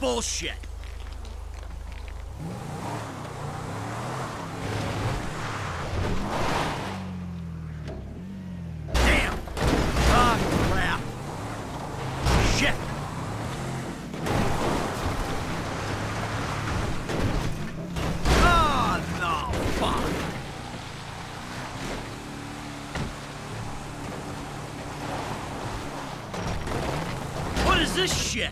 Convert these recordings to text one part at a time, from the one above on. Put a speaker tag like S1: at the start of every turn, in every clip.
S1: bullshit. Damn! Ah, crap. Shit! Oh, no! Fuck! What is this shit?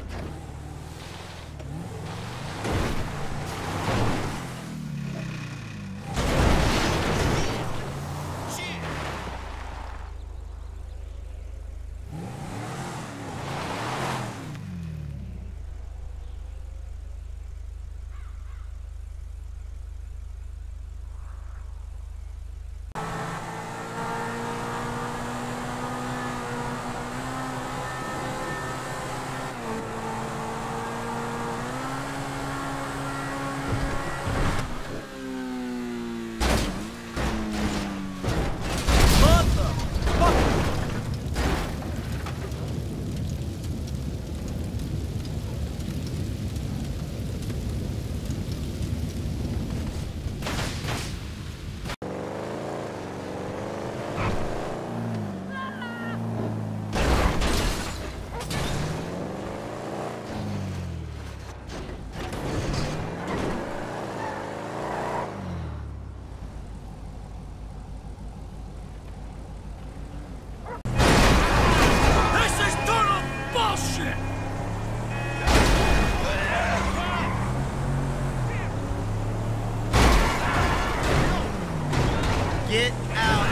S1: Get out